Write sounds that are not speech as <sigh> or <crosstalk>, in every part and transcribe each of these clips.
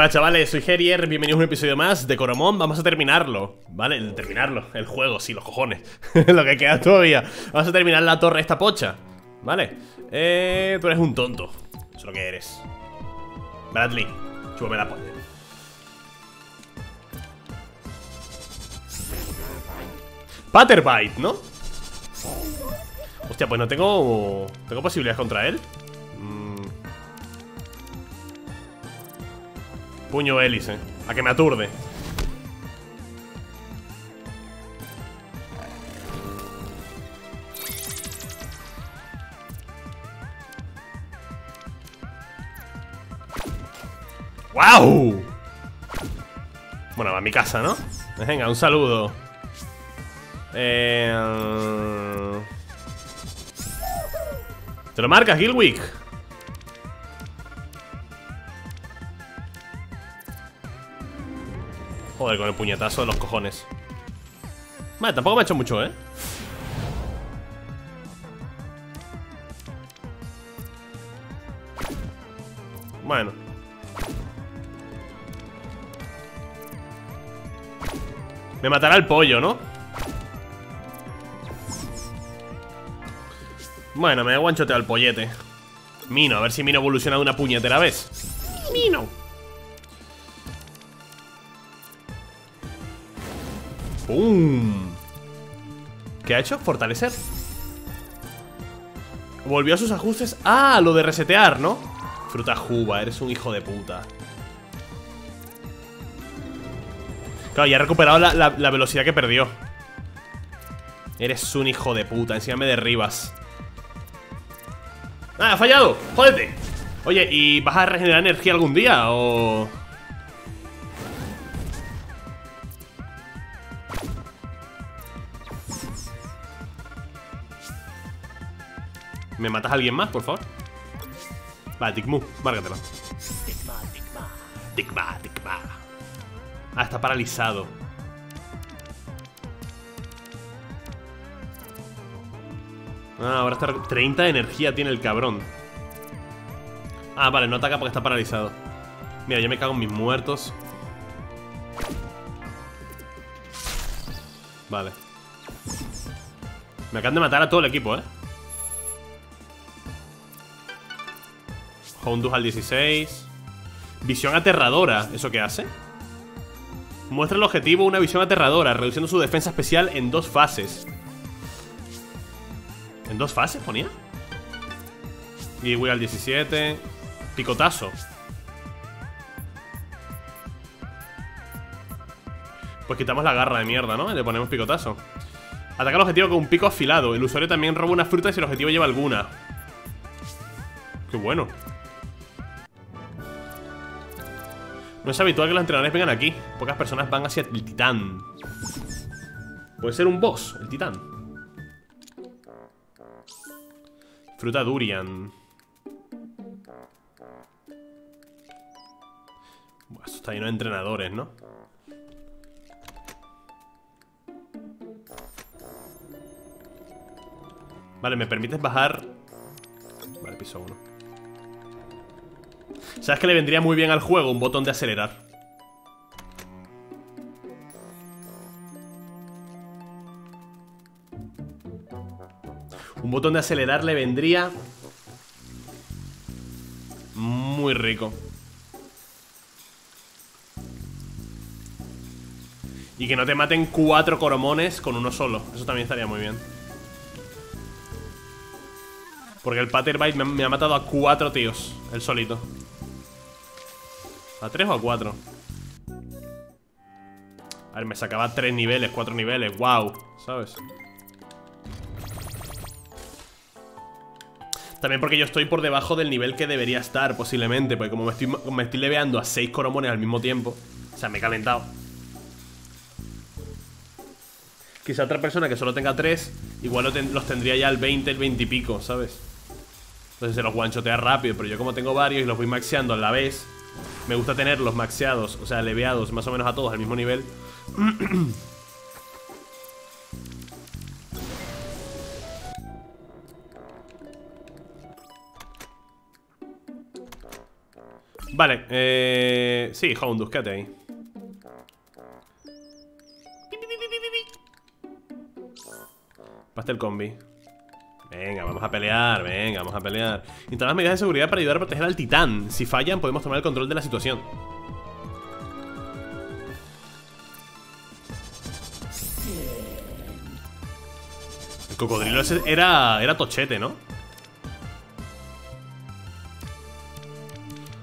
Vale, chavales, soy Herier, bienvenidos a un episodio más de Coromón Vamos a terminarlo, ¿vale? Terminarlo, el juego, sí, los cojones <laughs> Lo que queda todavía Vamos a terminar la torre esta pocha ¿Vale? Eh, tú eres un tonto Eso es lo que eres Bradley, chúpame la polla Patterbite, ¿no? Hostia, pues no tengo... ¿Tengo posibilidades contra él? Puño hélice A que me aturde ¡Wow! Bueno, a mi casa, ¿no? Venga, un saludo eh... ¿Te lo marcas, Gilwick? Joder, con el puñetazo de los cojones. Vale, tampoco me ha hecho mucho, ¿eh? Bueno. Me matará el pollo, ¿no? Bueno, me he guanchoteado el pollete. Mino, a ver si Mino evoluciona de una puñetera vez. Mino ¿Qué ha hecho? Fortalecer Volvió a sus ajustes Ah, lo de resetear, ¿no? Fruta juba, eres un hijo de puta Claro, ya ha recuperado la, la velocidad que perdió Eres un hijo de puta Encima me derribas ¡Ah, ha fallado! ¡Jódete! Oye, ¿y vas a regenerar energía algún día o...? ¿Me matas a alguien más, por favor? Vale, Tikmu, márgatelo Tikma, Tikma Tikma, Tikma Ah, está paralizado. Ah, ahora está... 30 de energía tiene el cabrón. Ah, vale, no ataca porque está paralizado. Mira, yo me cago en mis muertos. Vale. Me acaban de matar a todo el equipo, eh Houndus al 16 Visión aterradora ¿Eso qué hace? Muestra el objetivo una visión aterradora Reduciendo su defensa especial en dos fases. ¿En dos fases ponía? Y voy al 17 Picotazo. Pues quitamos la garra de mierda, ¿no? Le ponemos picotazo. Ataca al objetivo con un pico afilado. El usuario también roba una fruta si el objetivo lleva alguna. Qué bueno No es habitual que los entrenadores vengan aquí. Pocas personas van hacia el titán. Puede ser un boss, el titán. Fruta durian. Esto está lleno de entrenadores, ¿no? Vale, ¿me permites bajar? Vale, piso uno ¿Sabes que le vendría muy bien al juego? Un botón de acelerar Un botón de acelerar le vendría Muy rico. Y que no te maten cuatro coromones con uno solo. Eso también estaría muy bien. Porque el Patterbite me, me ha matado a cuatro tíos El solito ¿A tres o a cuatro? A ver, me sacaba tres niveles, cuatro niveles Wow, ¿sabes? También porque yo estoy por debajo del nivel que debería estar, posiblemente Porque como me estoy, me estoy leveando a 6 coromones al mismo tiempo O sea, me he calentado Quizá otra persona que solo tenga 3 Igual los tendría ya al 20, el 20 y pico, ¿sabes? Entonces se los guanchotea rápido Pero yo como tengo varios y los voy maxeando a la vez Me gusta tenerlos maxeados, o sea, leveados más o menos a todos al mismo nivel. <clears throat> Vale, eh... Sí, Houndus, quédate ahí. Pastel combi Venga, vamos a pelear, venga, vamos a pelear. Instalar las medidas de seguridad para ayudar a proteger al titán. Si fallan, podemos tomar el control de la situación. El cocodrilo ese era, era tochete, ¿no?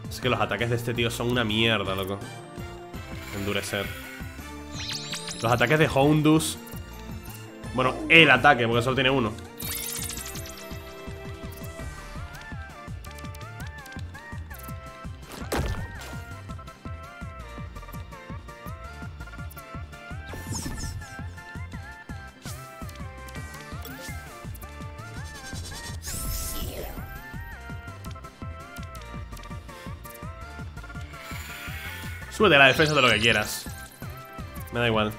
Es que los ataques de este tío son una mierda, loco. Endurecer. Los ataques de Houndus Bueno, el ataque, porque solo tiene uno Súbete a la defensa de lo que quieras. Me da igual.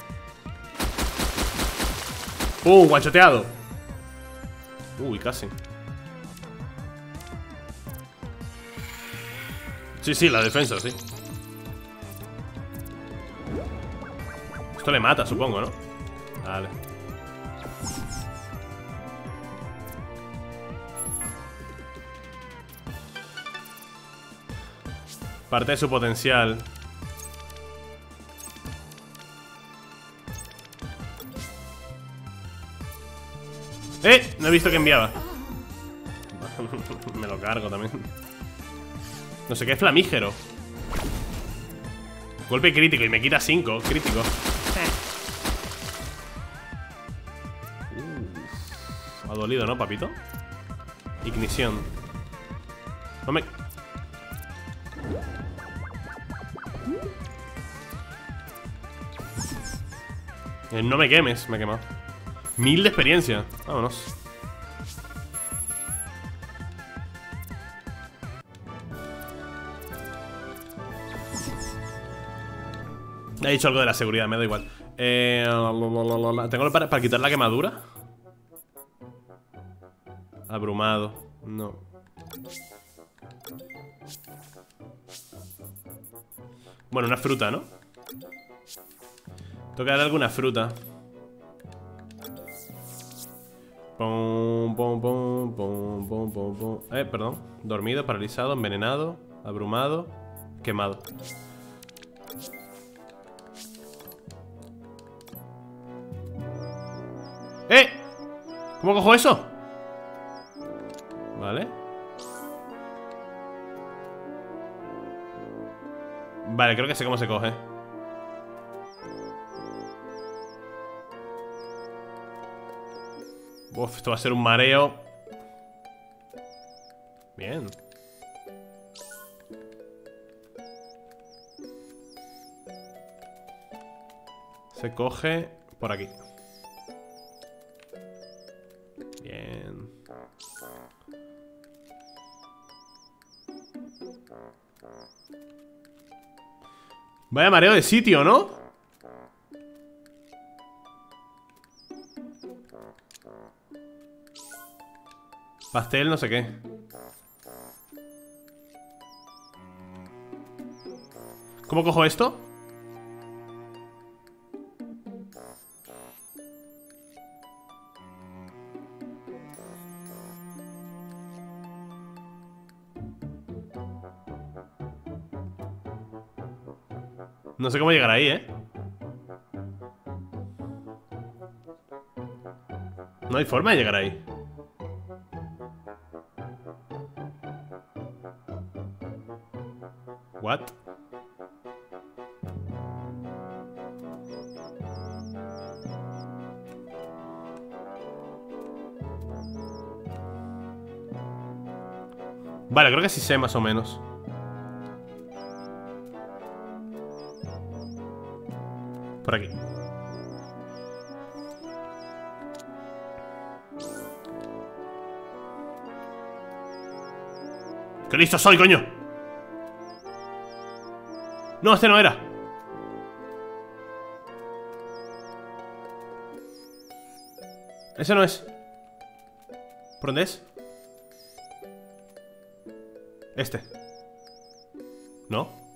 ¡Uh! Guanchoteado. Uy, casi. Sí, sí, la defensa, sí. Esto le mata, supongo, ¿no? Vale. Parte de su potencial No he visto que enviaba. <laughs> Me lo cargo también. No sé qué es flamígero. Golpe crítico y me quita 5 Crítico. Ha dolido, ¿no, papito? Ignición. No me... Eh, no me quemes, me he quemado. Mil de experiencia. Vámonos. He dicho algo de la seguridad, me da igual. Eh, ¿Tengo para, quitar la quemadura? Abrumado. No. Bueno, una fruta, ¿no? Que darle alguna fruta. Pum, pum, pum, pum, pum, pum, pum. Eh, perdón. Dormido, paralizado, envenenado, abrumado, quemado. ¡Eh! ¿Cómo cojo eso? Vale. Vale, creo que sé cómo se coge. Uf, esto va a ser un mareo Bien Se coge por aquí Vaya mareo de sitio, ¿no? Pastel no sé qué ¿Cómo cojo esto? No sé cómo llegar ahí, ¿eh? No hay forma de llegar ahí What? Vale, creo que sí sé más o menos Por aquí ¡Qué listo soy, coño! No, este no era Ese no es ¿Por dónde es? Este ¿No?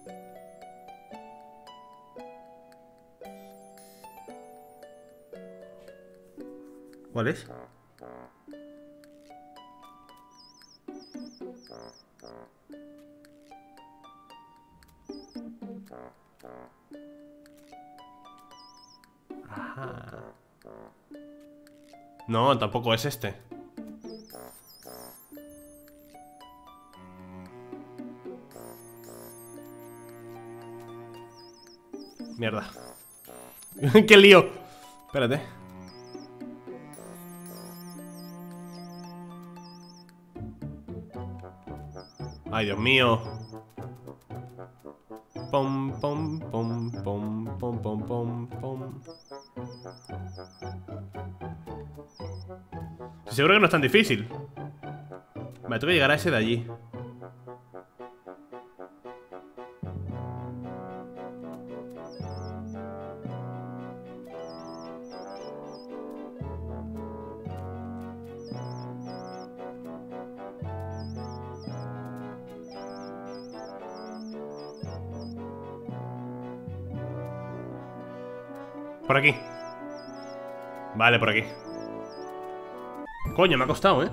No, tampoco es este. Mierda. <laughs> ¡Qué lío! Espérate. Ay, Dios mío. Pom, pom, pom, pom, pom, pom, pom, pom. Seguro que no es tan difícil. Me tengo que llegar a ese de allí. Vale, por aquí Coño, me ha costado, ¿eh?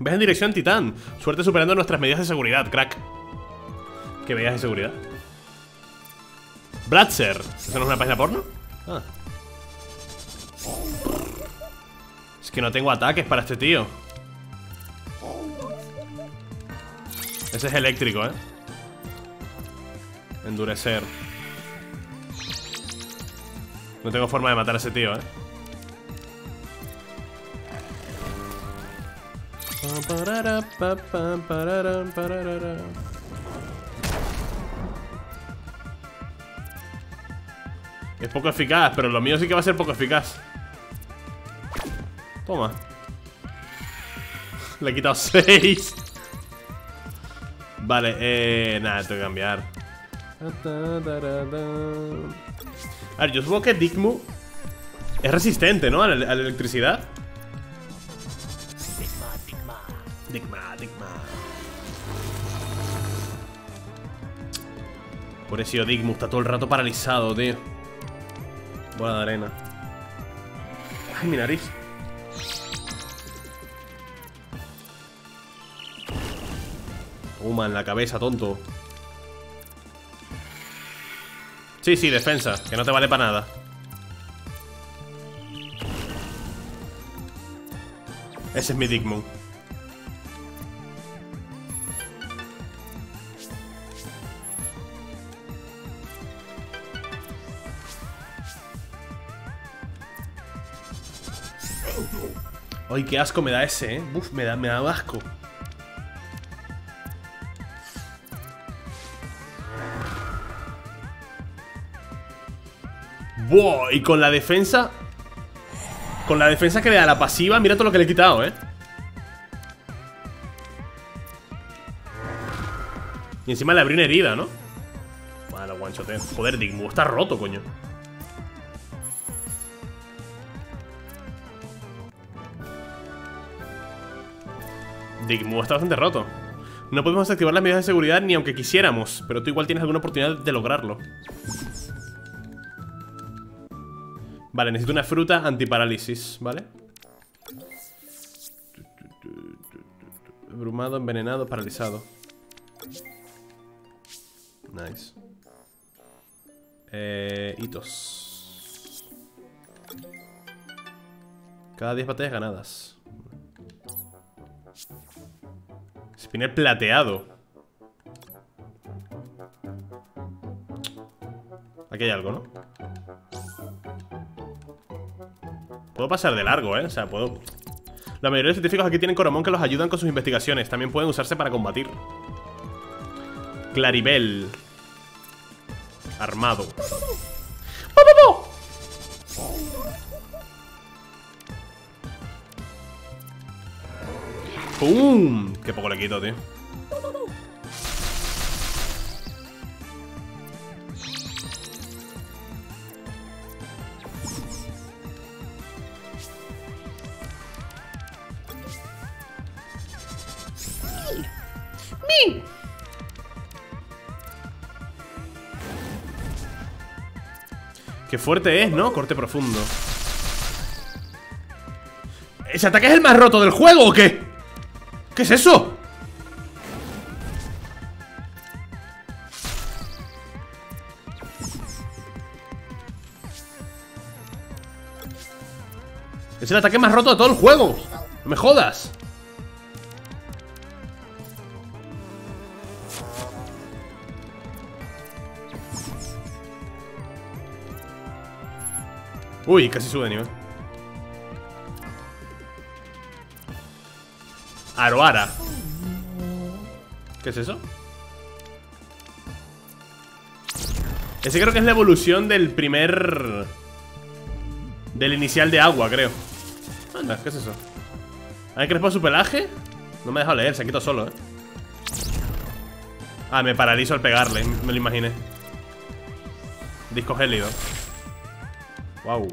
Ves en dirección Titán Suerte superando nuestras medidas de seguridad, crack ¿Qué medidas de seguridad? Blatzer ¿Eso no es una página porno? Ah Es que no tengo ataques para este tío Ese es eléctrico, ¿eh? Endurecer no tengo forma de matar a ese tío, ¿eh? Es poco eficaz, pero lo mío sí que va a ser poco eficaz Toma Le he quitado 6 Vale, eh... Nada, tengo que cambiar a ver, yo supongo que Digmu es resistente, ¿no? A la, electricidad. Digma, Digma. Por eso Digmu está todo el rato paralizado, tío. Bola de arena. Ay, mi nariz. Toma en la cabeza, tonto. Sí, sí, defensa, que no te vale para nada Ese es mi Digmon Ay, qué asco me da ese, eh. Uf, me da, me da asco. Wow, y con la defensa Con la defensa que le da la pasiva Mira todo lo que le he quitado, eh. Y encima le abrí una herida, ¿no? Bueno, guanchote Joder, Digmu está roto, coño Está bastante roto. No podemos activar las medidas de seguridad ni aunque quisiéramos Pero tú igual tienes alguna oportunidad de lograrlo. Vale, necesito una fruta antiparálisis, ¿vale? Abrumado, envenenado, paralizado. Nice. Eh, Hitos. Cada 10 batallas ganadas Spinner plateado Aquí hay algo, ¿no? Puedo pasar de largo, ¿eh? O sea, puedo... La mayoría de científicos aquí tienen Coromón que los ayudan con sus investigaciones. También pueden usarse para combatir. Claribel. Armado. ¡Pum! Qué poco le quito, tío. Qué fuerte es, ¿no? Corte profundo. ¿Ese ataque es el más roto del juego o qué? ¿Qué es eso? Es el ataque más roto de todo el juego. No me jodas. Uy, casi sube de nivel Aroara ¿Qué es eso? Ese creo que es la evolución del primer... Del inicial de agua, creo Anda, ¿qué es eso? ¿Hay que su pelaje? No me ha dejado leer, se ha quitado solo, eh Ah, me paralizo al pegarle, me lo imaginé Disco gélido Wow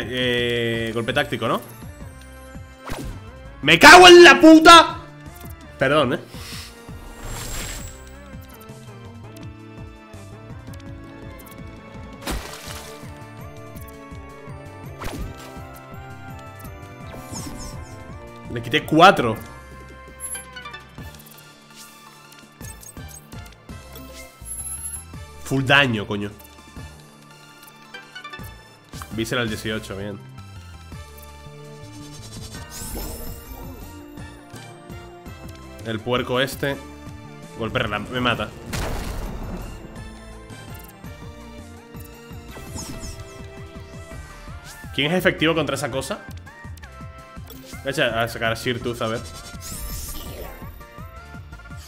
Eh, golpe táctico, ¿no? ¡Me cago en la puta! Perdón, ¿eh? Le quité cuatro Full daño, coño Visceral 18, bien. El puerco este Golpe me mata ¿Quién es efectivo contra esa cosa? Voy a sacar a Tooth, a ver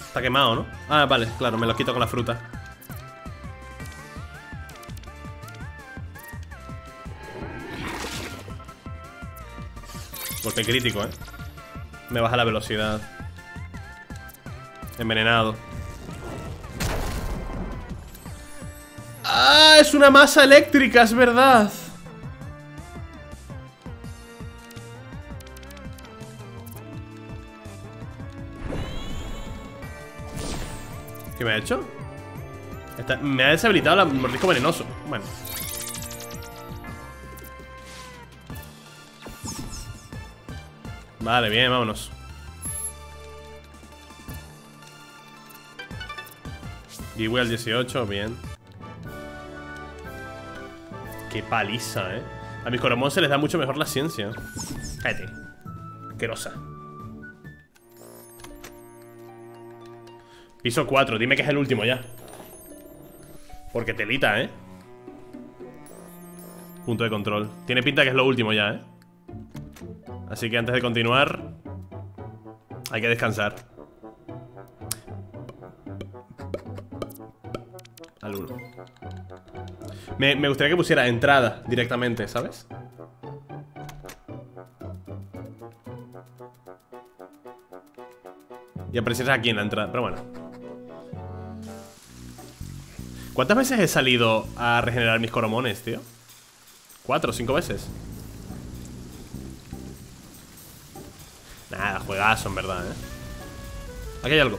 Está quemado, ¿no? Ah, vale, claro, me lo quito con la fruta Golpe crítico, ¿eh? Me baja la velocidad Envenenado ¡Ah! Es una masa eléctrica, es verdad ¿Qué me ha hecho? me ha deshabilitado el mordisco venenoso Bueno Vale, bien, vámonos. Y voy al 18, bien. Qué paliza, eh. A mis coromón se les da mucho mejor la ciencia. Cállate. Asquerosa. Piso 4, dime que es el último ya. Porque telita, eh. Punto de control. Tiene pinta que es lo último ya, eh Así que antes de continuar Hay que descansar Al 1 me, me gustaría que pusiera entrada directamente, ¿sabes? Y apareciese aquí en la entrada, pero bueno ¿Cuántas veces he salido a regenerar mis coromones, tío? ¿Cuatro o cinco veces? Juegazo en verdad, ¿eh? Aquí hay algo.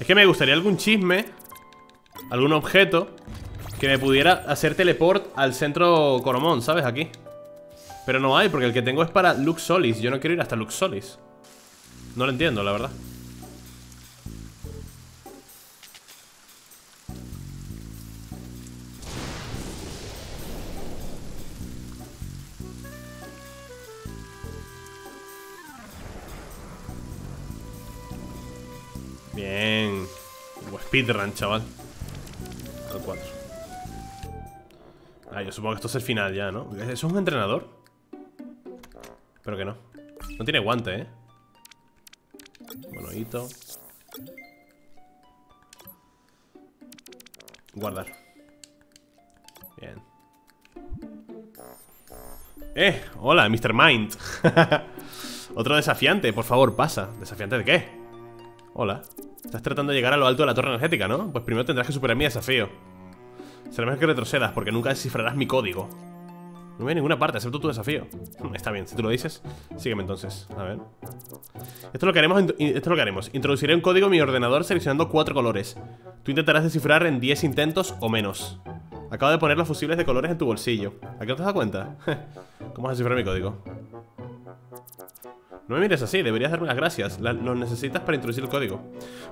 Es que me gustaría algún chisme Algún objeto Que me pudiera hacer teleport al centro Coromón, ¿sabes? Aquí. Pero no hay, porque el que tengo es para Luxolis. Yo no quiero ir hasta Luxolis. No lo entiendo, la verdad Speedrun, chaval. Al 4. Ah, yo supongo que esto es el final ya, ¿no? ¿Eso es un entrenador? Pero que no. No tiene guante, ¿eh? Bueno, hito. Guardar. Bien. Eh, hola, Mr. Mind. <laughs> Otro desafiante, por favor, pasa. ¿Desafiante de qué? Hola. Estás tratando de llegar a lo alto de la torre energética, ¿no? Pues primero tendrás que superar mi desafío. Será mejor que retrocedas, porque nunca descifrarás mi código. No voy a ninguna parte, acepto tu desafío. <laughs> Está bien, si tú lo dices, sígueme entonces. A ver. Esto es lo que haremos. Esto es lo que haremos. Introduciré un código en mi ordenador seleccionando cuatro colores. Tú intentarás descifrar en 10 intentos o menos. Acabo de poner los fusibles de colores en tu bolsillo. ¿A qué no te das cuenta? <laughs> ¿Cómo vas a descifrar mi código? No me mires así, deberías darme las gracias Lo necesitas para introducir el código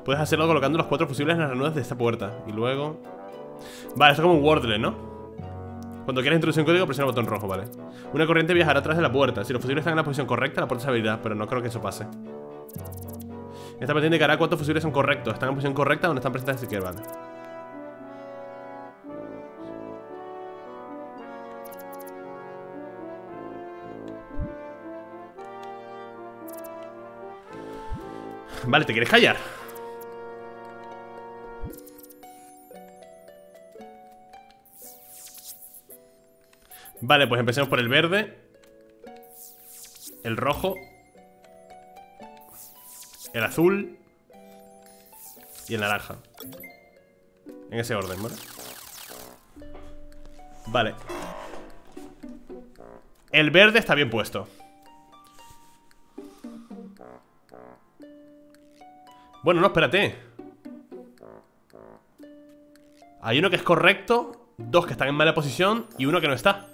Puedes hacerlo colocando los cuatro fusibles en las ranuras de esta puerta Y luego... Vale, esto es como un wordle, ¿no? Cuando quieras introducir un código, presiona el botón rojo, ¿vale? Una corriente viajará atrás de la puerta Si los fusibles están en la posición correcta, la puerta se abrirá Pero no creo que eso pase Esta partida indicará cuántos fusibles son correctos ¿Están en posición correcta o no están presentes siquiera? Vale Vale, ¿te quieres callar? Vale, pues empecemos por el verde. El rojo. El azul. Y el naranja. En ese orden, ¿vale? Vale. El verde está bien puesto Bueno, no, espérate. Hay uno que es correcto Dos que están en mala posición Y uno que no está.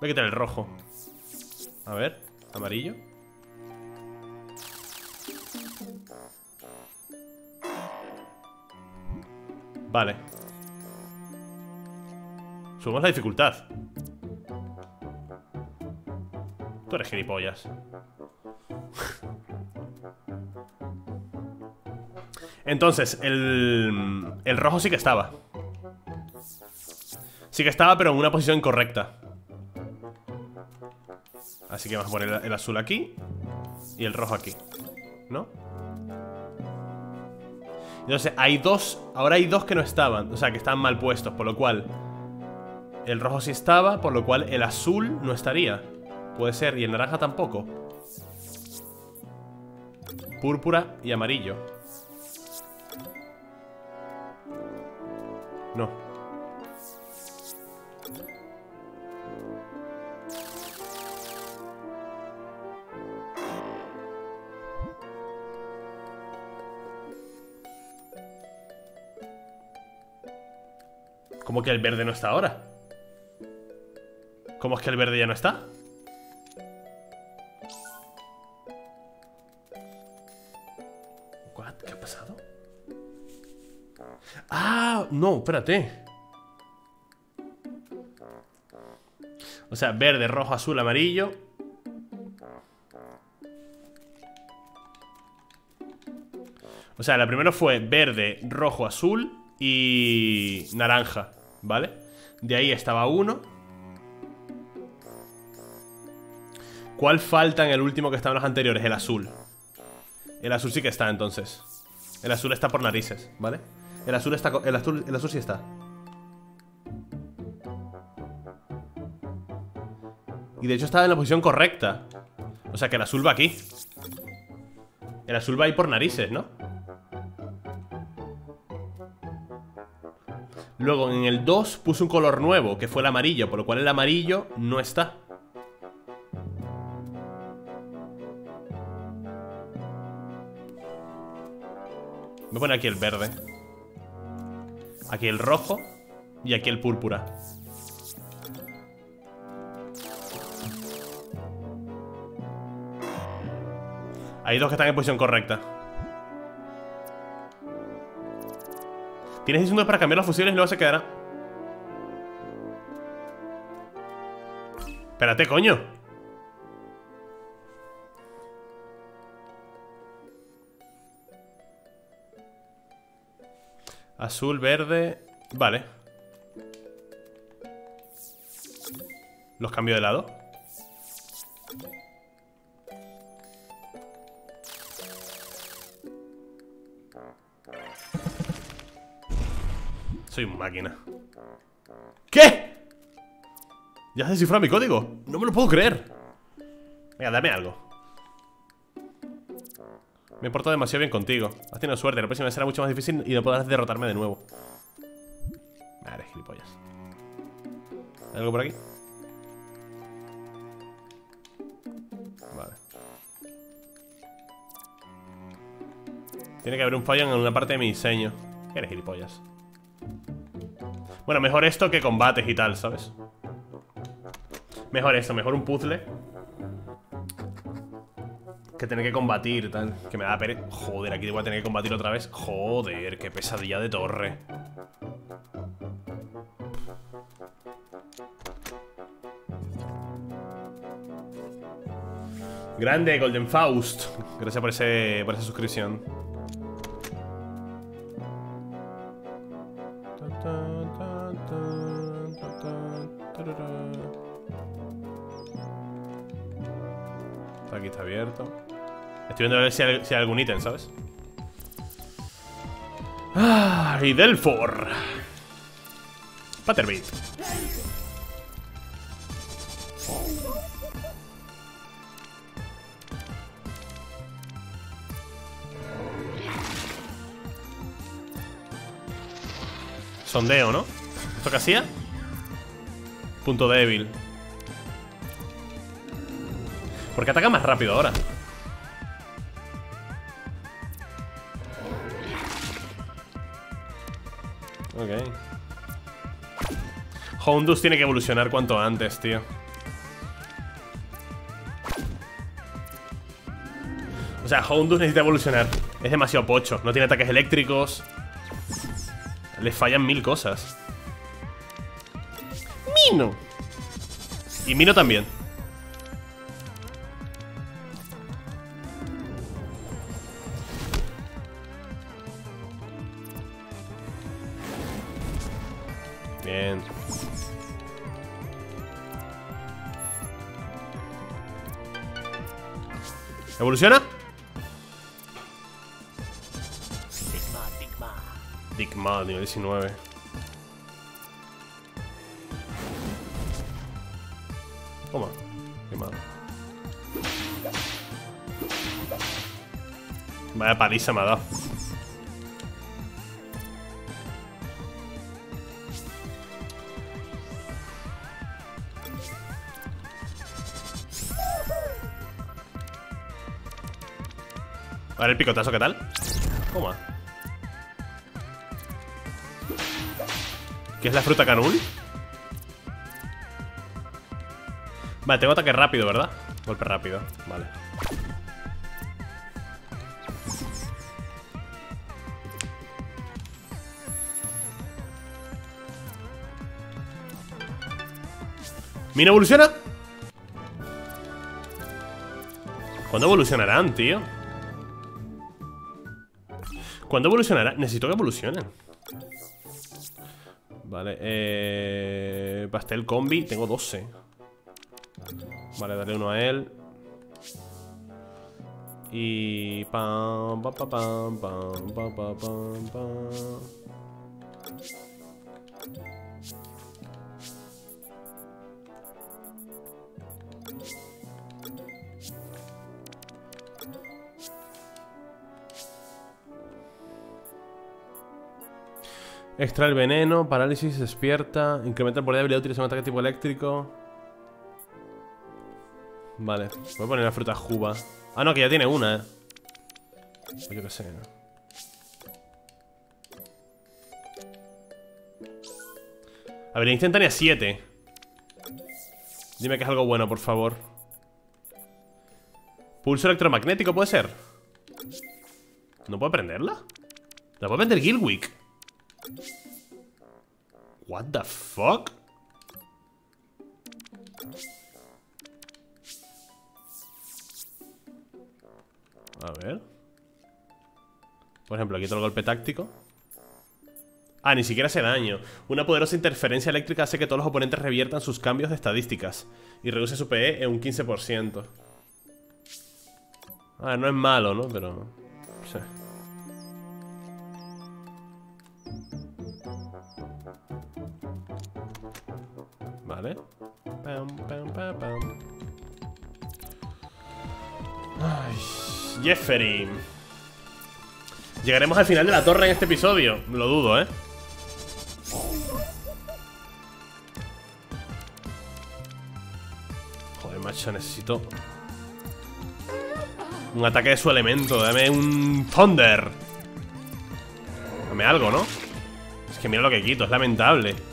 Voy a quitar el rojo. A ver, amarillo. Vale. Subimos la dificultad. Tú eres gilipollas Entonces, el, el rojo sí que estaba. Sí que estaba, pero en una posición incorrecta Así que vamos a poner el azul aquí Y el rojo aquí ¿No? Entonces, hay dos Ahora hay dos que no estaban O sea, que están mal puestos Por lo cual El rojo sí estaba Por lo cual el azul no estaría. Puede ser Y el naranja tampoco. Púrpura y amarillo No. ¿Cómo que el verde no está ahora? ¿Cómo es que el verde ya no está? Ah, no, espérate O sea, verde, rojo, azul, amarillo O sea, la primera fue verde, rojo, azul y naranja, ¿vale? De ahí estaba uno ¿Cuál falta en el último que estaban los anteriores? El azul El azul sí que está entonces El azul está por narices, ¿vale? El azul está. El azul, el azul sí está. Y de hecho estaba en la posición correcta. O sea que el azul va aquí. El azul va ahí por narices, ¿no? Luego en el 2 puse un color nuevo, que fue el amarillo, por lo cual el amarillo no está. Voy a poner aquí el verde. Aquí el rojo y aquí el púrpura. Hay dos que están en posición correcta. Tienes 10 segundos para cambiar los fusiles y luego se quedará. Espérate, coño. Azul, verde... Vale. Los cambio de lado Soy máquina. ¿Qué? ¿Ya has descifrado mi código? No me lo puedo creer. Venga, dame algo Me he portado demasiado bien contigo Has tenido suerte, la próxima vez será mucho más difícil Y no podrás derrotarme de nuevo Vale, gilipollas ¿Hay algo por aquí? Vale Tiene que haber un fallo en una parte de mi diseño ¿Qué eres gilipollas? Bueno, mejor esto que combates y tal, ¿sabes? Mejor esto, mejor un puzzle Que tener que combatir tal. Que me da pere... Joder, aquí voy a tener que combatir otra vez. Joder, qué pesadilla de torre. Grande, Golden Faust. Gracias por, ese, por esa suscripción Estoy viendo a ver si hay, algún ítem, ¿sabes? Ah, y Delfor Patterbeat Sondeo, ¿no? ¿Esto qué hacía? Punto débil ¿Por qué ataca más rápido ahora? Houndus tiene que evolucionar cuanto antes, tío. O sea, Houndus necesita evolucionar. Es demasiado pocho. No tiene ataques eléctricos. Le fallan mil cosas. Mino. Y Mino también ¿Evoluciona? Digma, nivel 19 Toma Qué mal Vaya paliza me ha dado el picotazo, ¿qué tal? Toma ¿Qué es la fruta canul? Vale, tengo ataque rápido, ¿verdad? Golpe rápido, vale ¿Mina evoluciona? ¿Cuándo evolucionarán, tío? ¿Cuándo evolucionará? Necesito que evolucionen Vale, eh... Pastel combi, tengo 12 Vale, darle uno a él Y... Pam, pam, pam, pam, pam, pam, pam, pam. Extrae el veneno, parálisis, despierta, incrementa el poder de habilidad utiliza un ataque tipo eléctrico. Vale, voy a poner la fruta juba. Ah, no, que ya tiene una, eh. Pues yo qué sé, ¿no? Habilidad instantánea 7. Dime que es algo bueno, por favor. Pulso electromagnético, ¿puede ser? ¿No puedo prenderla? ¿La puedo prender Gilwick? What the fuck? A ver. Por ejemplo, aquí todo el golpe táctico. Ah, ni siquiera hace daño. Una poderosa interferencia eléctrica hace que todos los oponentes reviertan sus cambios de estadísticas Y reduce su PE en un 15% A ver, no es malo, ¿no? Pero... Vale. Jeffrey. Llegaremos al final de la torre en este episodio. Lo dudo, ¿eh? Joder, macho, necesito un ataque de su elemento. Dame un Thunder. Dame algo, ¿no? Es que mira lo que quito, es lamentable.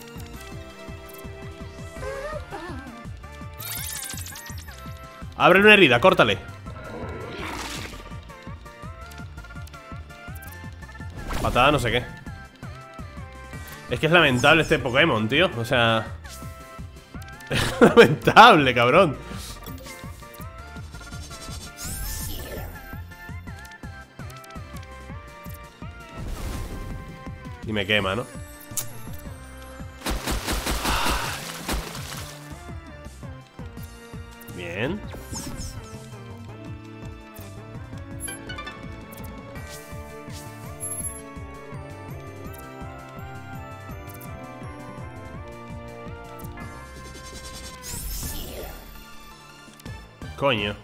Abre una herida, córtale. Patada no sé qué. Es que es lamentable este Pokémon, tío. O sea... Es <laughs> lamentable, cabrón. Y me quema, ¿no? Bien Coño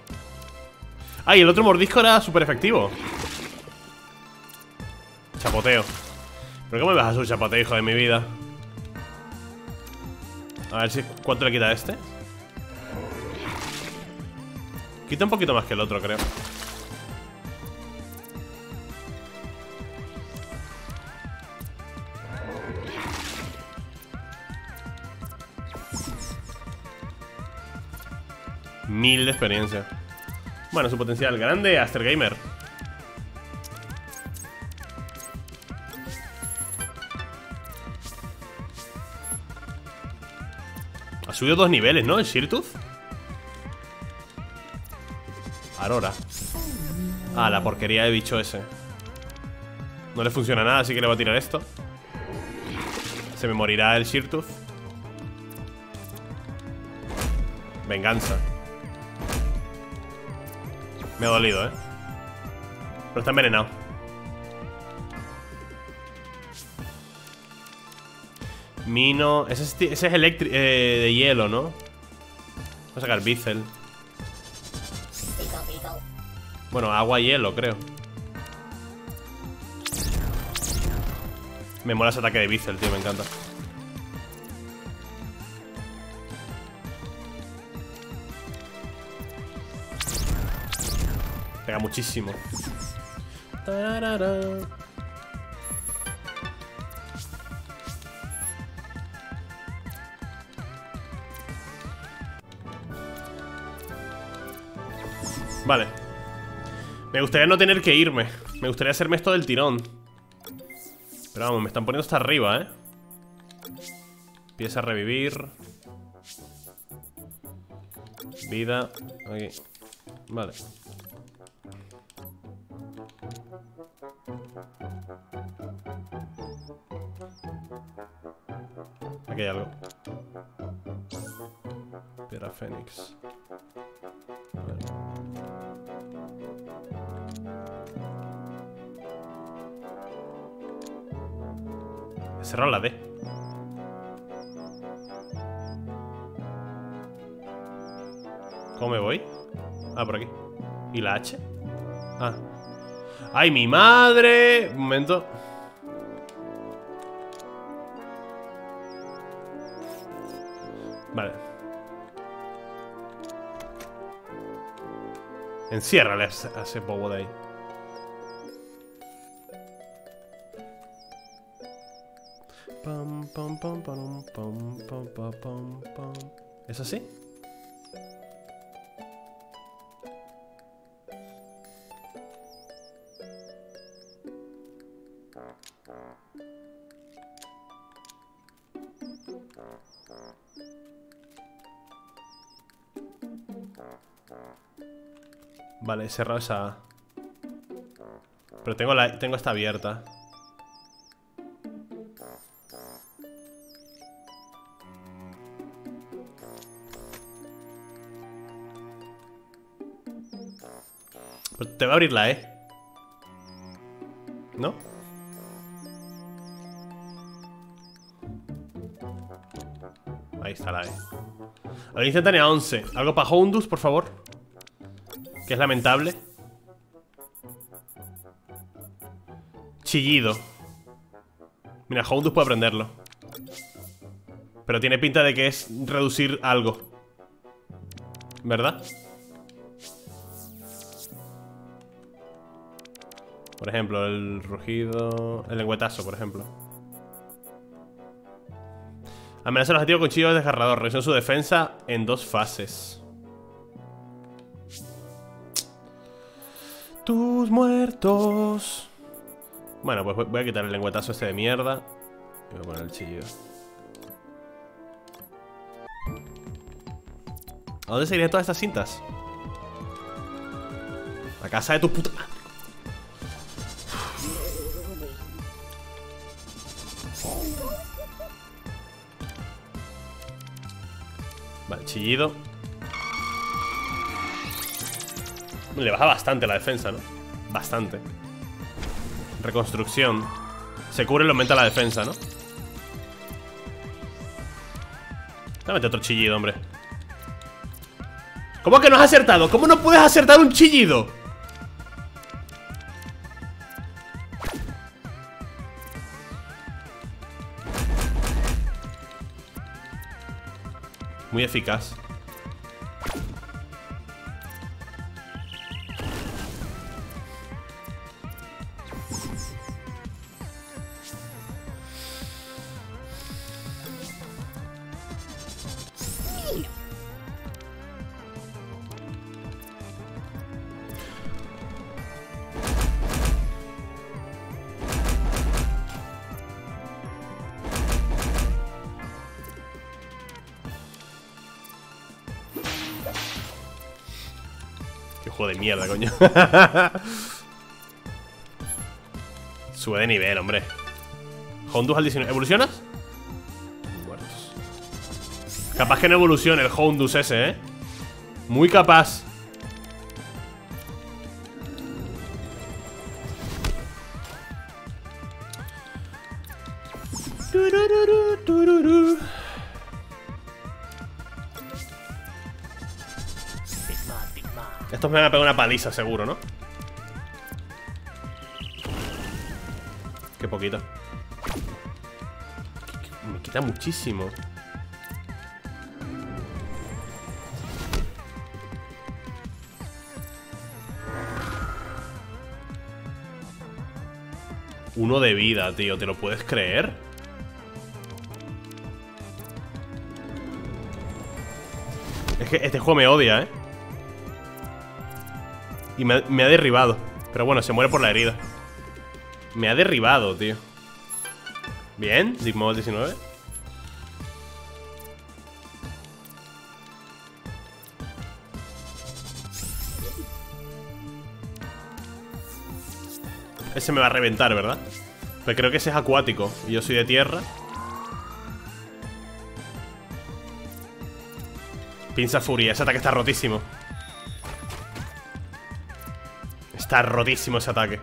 Ay, el otro mordisco era súper efectivo Chapoteo ¿Pero cómo me vas a hacer chapoteo, hijo de mi vida? A ver si... ¿Cuánto le quita a este? Quita un poquito más que el otro, creo Mil de experiencia. Bueno, su potencial grande, Aster Gamer. Ha subido dos niveles, ¿no? El Shirtooth Aurora. Ah, la porquería de bicho ese. No le funciona nada, así que le voy a tirar esto. Se me morirá el Shirtooth. Venganza Me ha dolido, ¿eh? Pero está envenenado Mino Ese es, ese es eh, de hielo, ¿no? Voy a sacar Bizel Bueno, agua y hielo, creo Me mola ese ataque de Bizel, tío, me encanta Muchísimo. Vale. Me gustaría no tener que irme. Me gustaría hacerme esto del tirón. Pero vamos, me están poniendo hasta arriba, ¿eh? Empieza a revivir. Vida. Vale Aquí hay algo Piedra Fénix He cerrado la D. ¿Cómo me voy? Ah, por aquí. ¿Y la H? Ah. ¡Ay, mi madre! Un momento. Enciérrale a ese bobo de ahí. Pam, pam, cerrado esa... Pero tengo, la, tengo esta abierta te va a abrir la E ¿No? Ahí Está la E. Habilidad instantánea 11. Algo para Houndus, por favor. Que es lamentable. Chillido. Mira, Houndus puede aprenderlo. Pero tiene pinta de que es reducir algo. ¿Verdad? Por ejemplo, el rugido... El lengüetazo, por ejemplo. Amenaza al objetivo con chillo desgarrador. Reducción su defensa en dos fases. Tus muertos. Bueno, pues voy a quitar el lengüetazo este de mierda. Y voy a poner el chillido. ¿A dónde se irían todas estas cintas? A casa de tu puta Vale, chillido Le baja bastante la defensa, ¿no? Bastante Reconstrucción Se cubre y le aumenta la defensa, ¿no? Dame otro chillido, hombre ¿Cómo que no has acertado? ¿Cómo no puedes acertar un chillido? Muy eficaz de mierda, coño. <laughs> Sube de nivel, hombre. Houndus al 19 ¿Evolucionas? Muertos. Capaz que no evolucione el Houndus ese, ¿eh? Muy capaz seguro, ¿no? Qué poquito Me quita muchísimo Uno de vida, tío, ¿te lo puedes creer? Es que este juego me odia, ¿eh? Y me, ha derribado. Pero bueno, se muere por la herida. Me ha derribado, tío. Bien, Digmod 19 Ese me va a reventar, ¿verdad? Pero creo que ese es acuático. Y yo soy de tierra. Pinza furia, ese ataque está rotísimo Está rotísimo ese ataque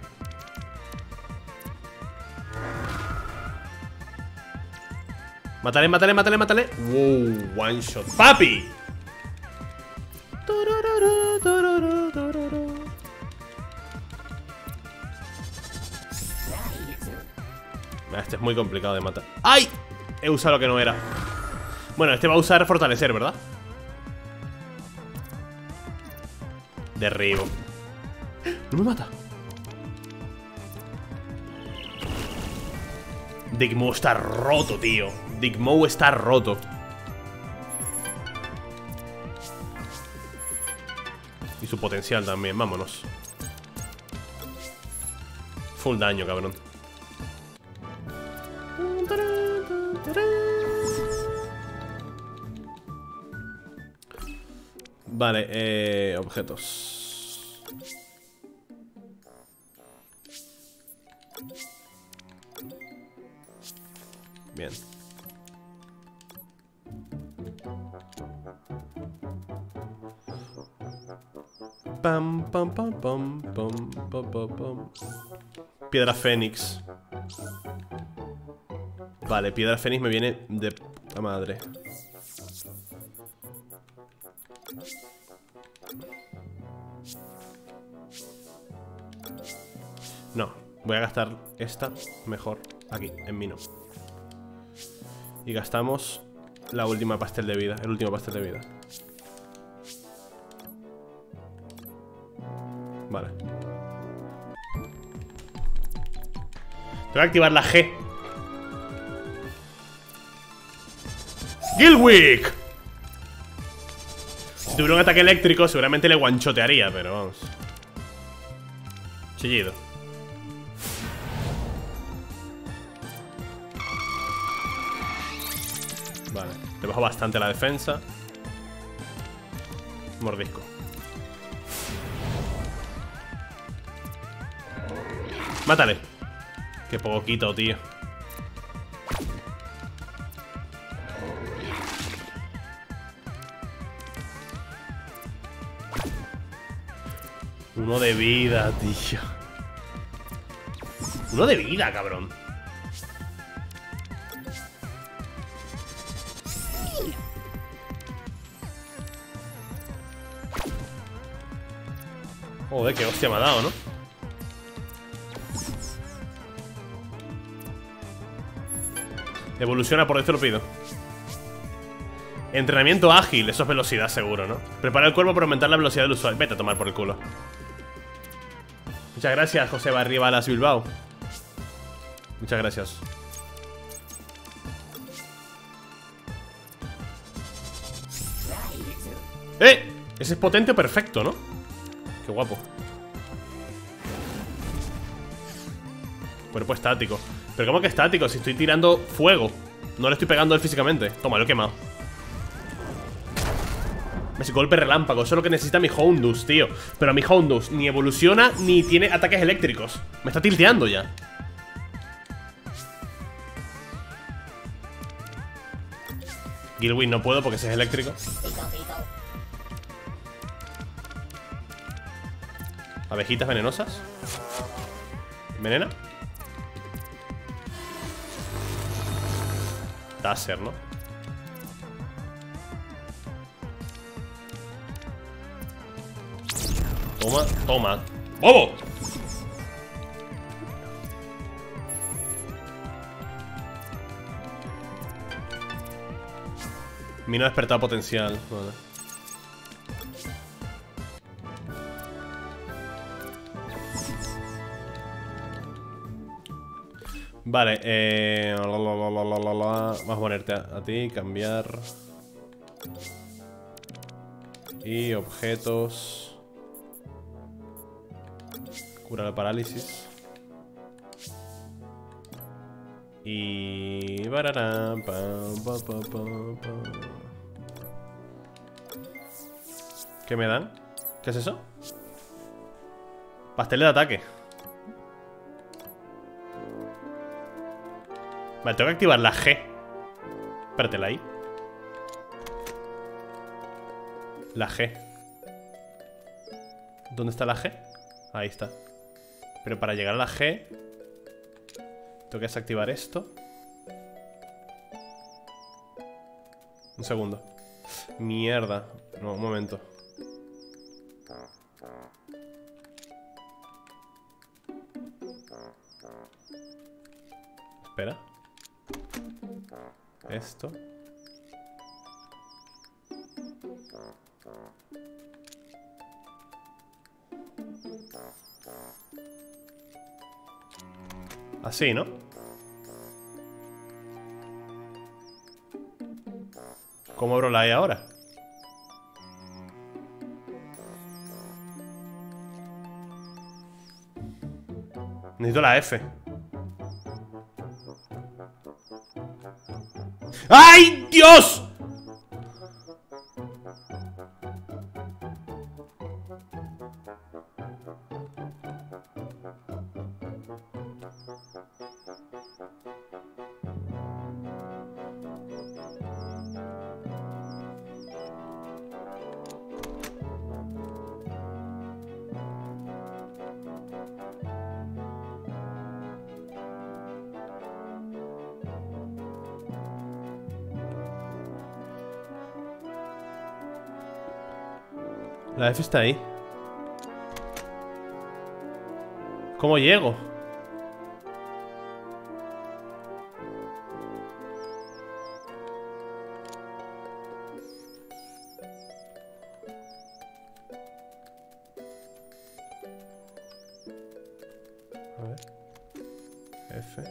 Mátale, mátale, mátale, mátale Wow, one shot ¡Papi! Este es muy complicado de matar ¡Ay! He usado lo que no era Bueno, este va a usar fortalecer, ¿verdad? Derribo me mata. Digmo está roto, tío. Digmo está roto. Y su potencial también, vámonos. Full daño, cabrón. Vale, eh, objetos. Piedra Fénix. Vale, Piedra Fénix me viene de puta madre. No, voy a gastar esta mejor aquí, en mino. Y gastamos la última pastel de vida, el último pastel de vida. Tengo que activar la G. ¡Gilwick! Si tuviera un ataque eléctrico, seguramente le guanchotearía, pero vamos. Chillido. Vale, le bajo bastante la defensa. Mordisco. Mátale. Qué poquito, tío. Uno de vida, tío. Uno de vida, cabrón. Joder, qué hostia me ha dado, ¿no? Evoluciona, por esto lo pido. Entrenamiento ágil, eso es velocidad seguro, ¿no? Prepara el cuerpo para aumentar la velocidad del usuario. Vete a tomar por el culo. Muchas gracias, José Barribalas Bilbao. Muchas gracias. ¡Eh! Ese es potente perfecto, ¿no? Qué guapo. Cuerpo estático pero ¿cómo que estático? Si estoy tirando fuego No le estoy pegando a él físicamente. Toma, lo he quemado. Ese golpe relámpago Eso es lo que necesita mi Houndus, tío. Pero mi Houndus ni evoluciona Ni tiene ataques eléctricos. Me está tilteando ya. Gilwin no puedo porque ese es eléctrico. Abejitas venenosas ¿Venena? Taser, ¿no? Toma, toma ¡Bobo! Mina despertado potencial vale. Vale, eh, vamos a ponerte a, ti, cambiar. Y objetos. Cura la parálisis. Y... ¿Qué me dan? ¿Qué es eso? Pastel de ataque Vale, tengo que activar la G. Espératela ahí La G. ¿Dónde está la G? Ahí está. Pero para llegar a la G Tengo que desactivar esto. Un segundo. Mierda. No, un momento. Espera esto. Así, ¿no? ¿Cómo abro la E ahora? Necesito la F ¡Ay, Dios! La F está ahí. ¿Cómo llego? F.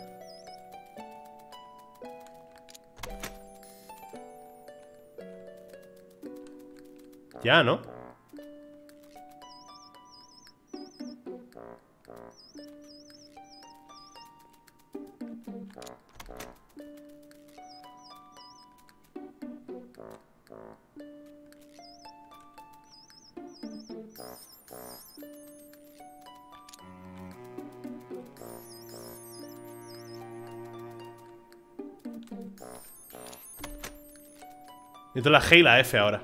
Ya, ¿no? La G y la F ahora.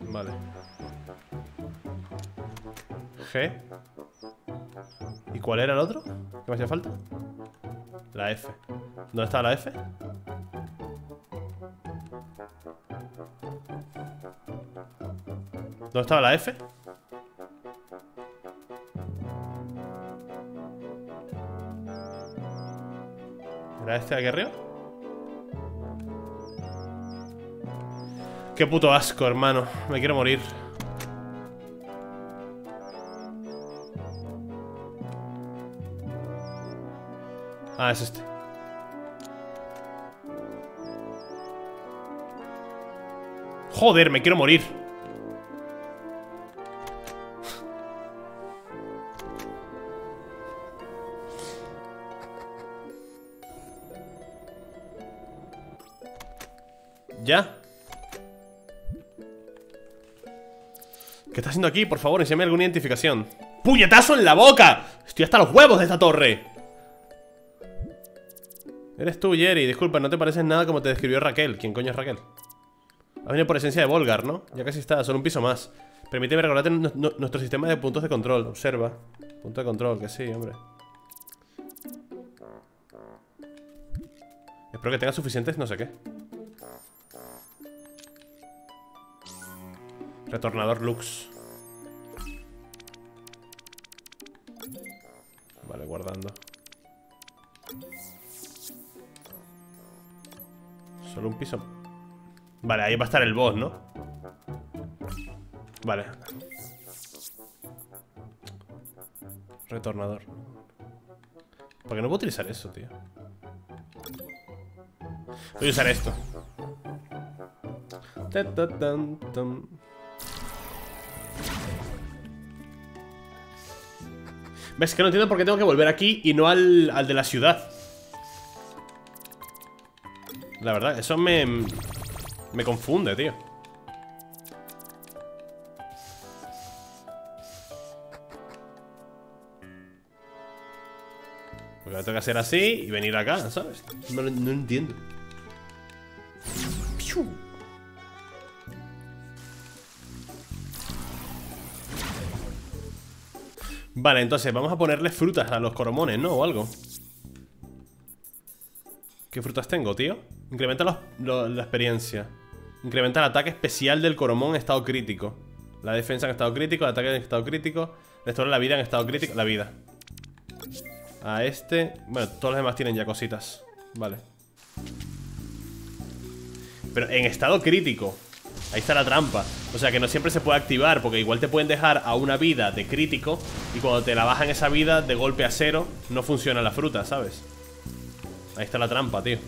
Vale. G. ¿Y cuál era el otro? ¿Qué me hacía falta? La F. ¿Dónde está la F? ¿Dónde estaba la F? ¿Era este de aquí arriba? Qué puto asco, hermano. Me quiero morir. Ah, es este. Joder, me quiero morir ¿Ya? ¿Qué está haciendo aquí? Por favor, enséñame alguna identificación ¡Puñetazo en la boca! Estoy hasta los huevos de esta torre Eres tú, Jerry Disculpa, no te pareces nada como te describió Raquel ¿Quién coño es Raquel? Ha venido por esencia de Volgar, ¿no? Ya casi está, solo un piso más Permíteme recordarte nuestro sistema de puntos de control Observa Punto de control, que sí, hombre Espero que tenga suficientes no sé qué Retornador Lux. Vale, guardando. Solo un piso. Vale, ahí va a estar el boss, ¿no? Vale. Retornador. ¿Por qué no puedo utilizar eso, tío? Voy a usar esto ¿Ves? Que no entiendo por qué tengo que volver aquí y no al, al de la ciudad La verdad, eso me... Me confunde, tío Porque tengo que hacer así y venir acá, ¿sabes? No, no entiendo Vale, entonces vamos a ponerle frutas a los coromones, ¿no? O algo. ¿Qué frutas tengo, tío? Incrementa la experiencia. Incrementa el ataque especial del coromón en estado crítico. La defensa en estado crítico, el ataque en estado crítico. Restaura la vida en estado crítico La vida. A este Bueno, todos los demás tienen ya cositas. Vale. Pero en estado crítico Ahí está la trampa. O sea que no siempre se puede activar Porque igual te pueden dejar a una vida de crítico Y cuando te la bajan esa vida de golpe a cero No funciona la fruta, ¿sabes? Ahí está la trampa, tío.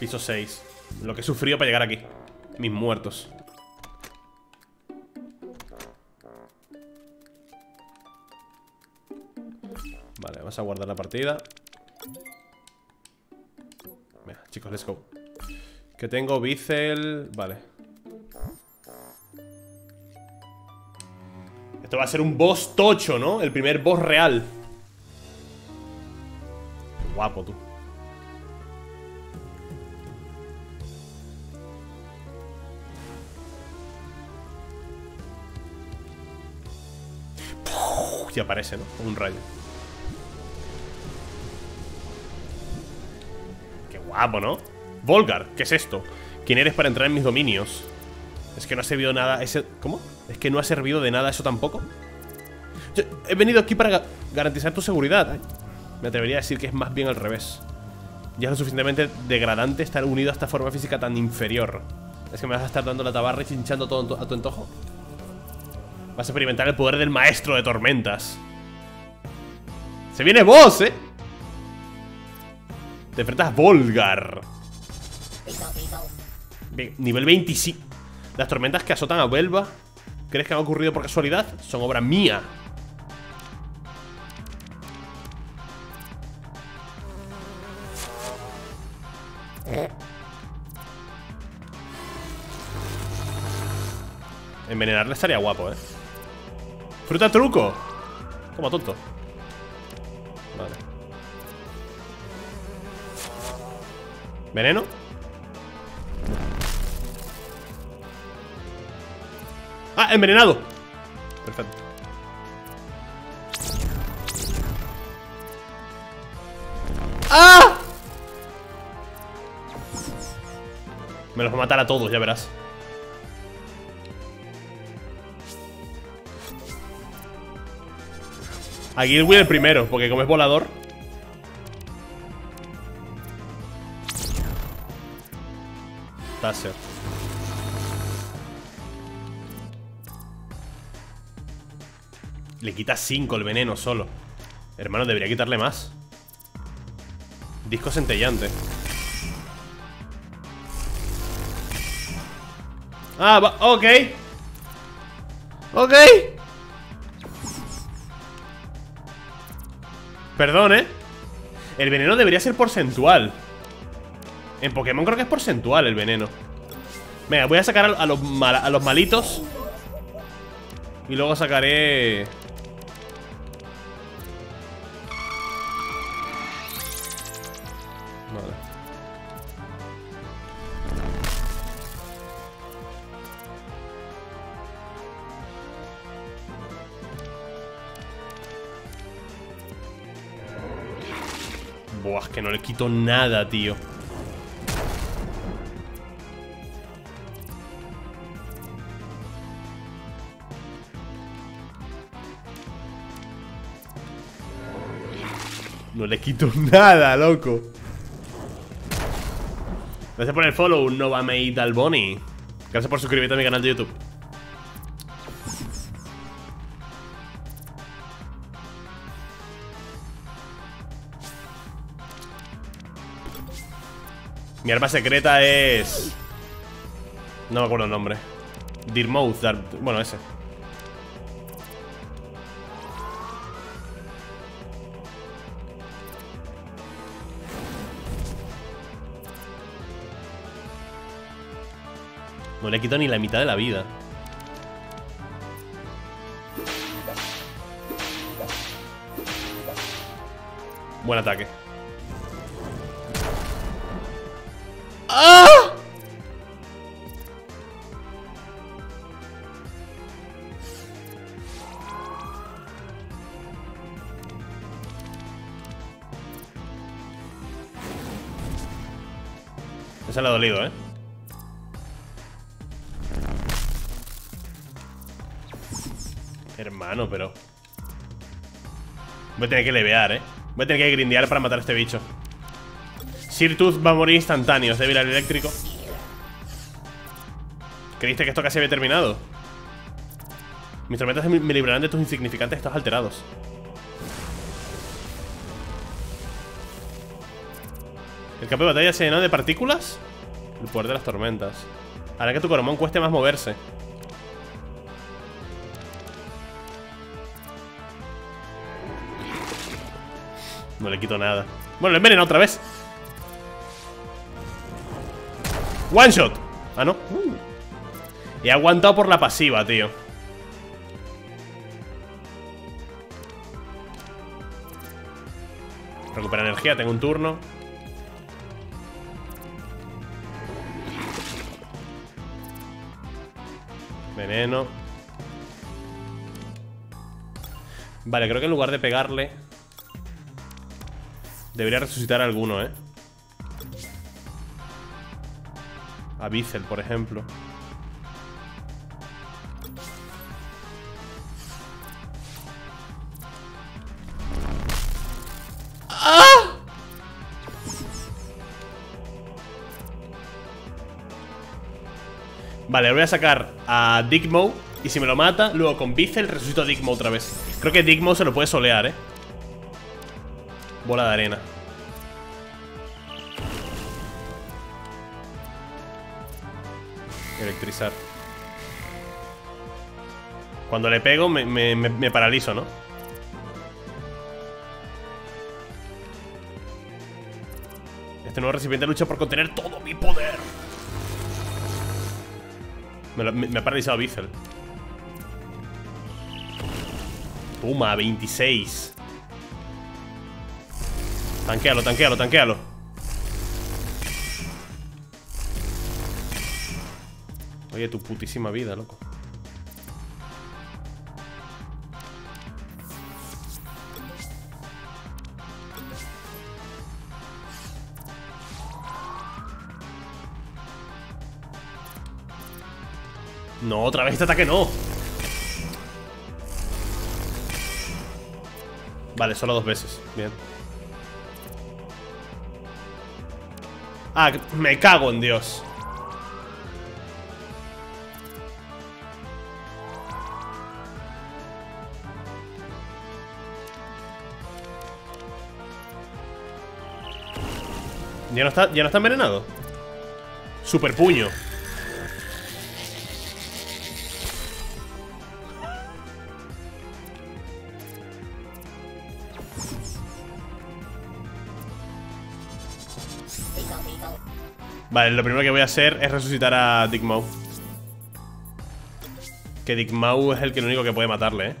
Piso 6 Lo que he sufrido para llegar aquí. Mis muertos. Vale, vamos a guardar la partida chicos, let's go. Que tengo Bicel... Vale. Esto va a ser un boss tocho, ¿no? El primer boss real. Guapo, tú. Y aparece, ¿no? un rayo guapo, ¿no? Volgar, ¿qué es esto? ¿Quién eres para entrar en mis dominios? Es que no ha servido nada ese... ¿Cómo? ¿Es que no ha servido de nada eso tampoco? Yo he venido aquí para garantizar tu seguridad Me atrevería a decir que es más bien al revés Ya es lo suficientemente degradante estar unido a esta forma física tan inferior Es que me vas a estar dando la tabarra y chinchando todo a tu antojo Vas a experimentar el poder del maestro de tormentas Se viene vos, eh Te enfrentas a Volgar. Nivel 25 Las tormentas que azotan a Belva ¿Crees que han ocurrido por casualidad? Son obra mía. Envenenarle estaría guapo, ¿eh? Fruta truco. Como tonto. Vale ¿Veneno? ¡Ah! ¡Envenenado! Perfecto ¡Ah! Me los va a matar a todos, ya verás A Gilwin el primero, porque como es volador Le quita 5 el veneno solo. Hermano, debería quitarle más. Disco centellante. Ah, va, ok. Ok. Perdón, ¿eh? El veneno debería ser porcentual En Pokémon creo que es porcentual el veneno. Venga, voy a sacar a, los, a los malitos. Y luego sacaré Buah, que no le quito nada, tío le quito. <laughs> Nada, loco. Gracias por el follow, Nova Made Alboni Gracias por suscribirte a mi canal de YouTube. Mi arma secreta es... No me acuerdo el nombre. Dirmouth, bueno, ese No le quito ni la mitad de la vida Buen ataque ¡Ah! Esa le ha dolido, ¿eh? Hermano, pero... Voy a tener que levear, ¿eh? Voy a tener que grindear para matar a este bicho Sirtooth va a morir instantáneo, débil al eléctrico ¿Creíste que esto casi había terminado? Mis tormentas me librarán de tus insignificantes estos alterados ¿El campo de batalla se llenó de partículas? El poder de las tormentas Hará que tu coromón cueste más moverse No le quito nada. Bueno, le envenena otra vez. One shot. Ah, no. Uh. He aguantado por la pasiva, tío. Recupera energía, tengo un turno. Veneno. Vale, creo que en lugar de pegarle Debería resucitar a alguno, ¿eh? A Bicel, por ejemplo. Vale, voy a sacar a Digmo Y si me lo mata, luego con Bicel resucito a Digmo otra vez Creo que Digmo se lo puede solear, eh Bola de arena Electrizar Cuando le pego me, me, me paralizo, ¿no? Este nuevo recipiente lucha por contener todo mi poder me, ha paralizado Bicel. Toma, 26. Tanquealo, tanquealo, tanquealo. Oye, tu putísima vida, loco. No, otra vez este ataque no Vale, solo dos veces Bien Ah, me cago en Dios ¿Ya no está, ya no está envenenado? Super puño Vale, lo primero que voy a hacer es resucitar a Dick Mau. Que Dick Mau es el que lo único que puede matarle, ¿eh?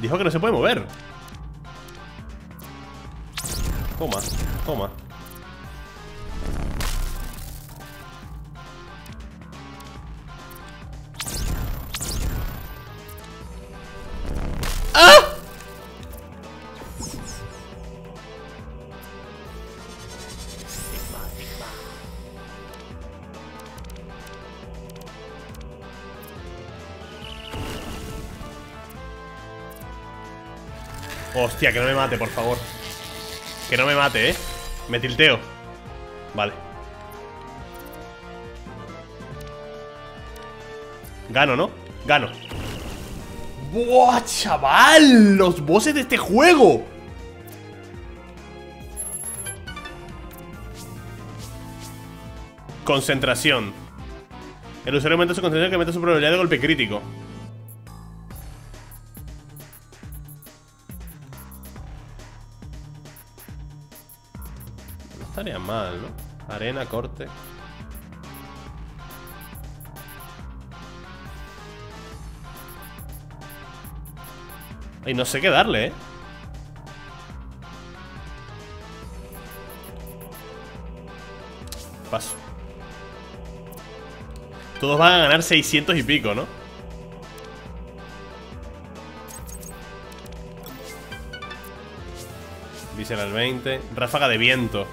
Dijo que no se puede mover. Toma, toma Que no me mate, por favor. Que no me mate, ¿eh? Me tilteo. Vale. Gano, ¿no? Gano. ¡Buah, chaval! Los bosses de este juego. Concentración. El usuario aumenta su concentración que aumenta su probabilidad de golpe crítico estaría mal, ¿no? Arena, corte. Y no sé qué darle, ¿eh? Paso. Todos van a ganar 600 y pico, ¿no? Visceral 20 Ráfaga de viento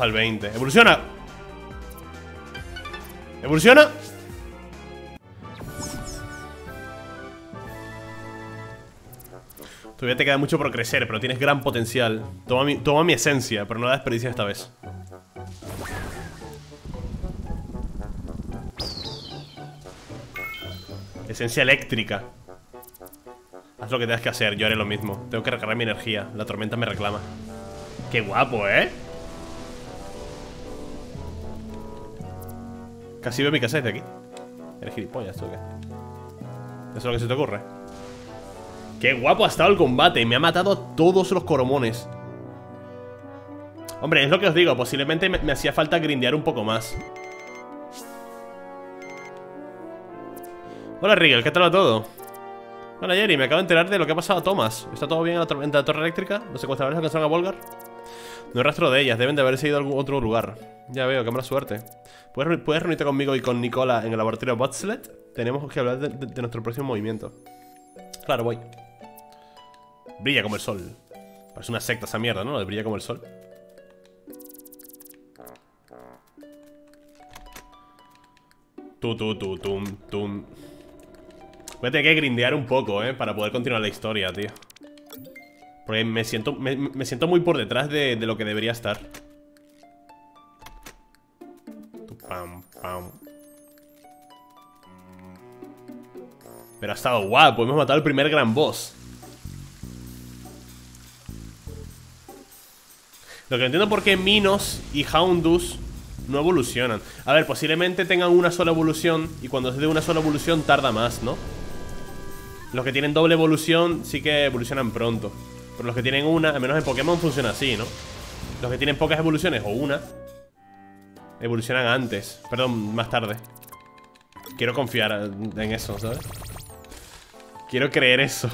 Al 20 ¡Evoluciona! ¡Evoluciona! Todavía te queda mucho por crecer, pero tienes gran potencial. Toma mi, toma mi esencia, pero no la desperdicies esta vez. Esencia eléctrica. Haz lo que tengas que hacer, yo haré lo mismo. Tengo que recargar mi energía, la tormenta me reclama. Qué guapo, ¿eh? Casi veo mi casa desde aquí. Eres gilipollas, ¿tú qué? ¿Eso es lo que se te ocurre? ¡Qué guapo ha estado el combate! Me ha matado a todos los coromones. Hombre, es lo que os digo. Posiblemente me, hacía falta grindear un poco más. Hola, Rigel. ¿Qué tal va todo? Hola, Jerry. Me acabo de enterar de lo que ha pasado a Thomas. ¿Está todo bien en la, torre eléctrica? ¿Los secuestradores alcanzaron a Volgar? No hay rastro de ellas, deben de haberse ido a algún otro lugar. Ya veo, qué mala suerte. ¿Puedes, ¿Puedes reunirte conmigo y con Nicola en el laboratorio Botslet? Tenemos que hablar de, nuestro próximo movimiento. Claro, voy. Brilla como el sol. Parece una secta esa mierda, ¿no? Brilla como el sol. Tu, tu, tu, tum, tum. Voy a tener que grindear un poco, ¿eh? Para poder continuar la historia, tío. Porque me siento, me, siento muy por detrás de, de lo que debería estar. Estado guapo, hemos matado al primer gran boss. Lo que no entiendo por qué Minos y Houndus no evolucionan. A ver, posiblemente tengan una sola evolución y cuando se dé una sola evolución tarda más, ¿no? Los que tienen doble evolución sí que evolucionan pronto. Pero los que tienen una, al menos en Pokémon funciona así, ¿no? Los que tienen pocas evoluciones o una evolucionan antes. Perdón, más tarde. Quiero confiar en eso, ¿sabes? Quiero creer eso.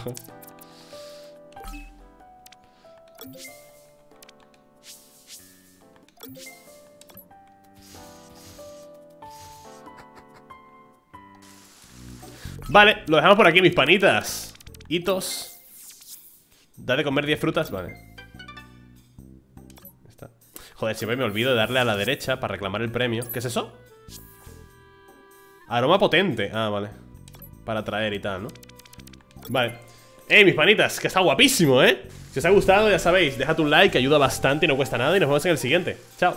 Vale, lo dejamos por aquí, mis panitas. Hitos. Da de comer 10 frutas, vale. Joder, siempre me olvido de darle a la derecha para reclamar el premio. ¿Qué es eso? Aroma potente. Ah, vale. Para traer y tal, ¿no? Vale. ¡Ey, mis panitas! Que está guapísimo, ¿eh? Si os ha gustado, ya sabéis, dejad un like, ayuda bastante y no cuesta nada. Y nos vemos en el siguiente. Chao.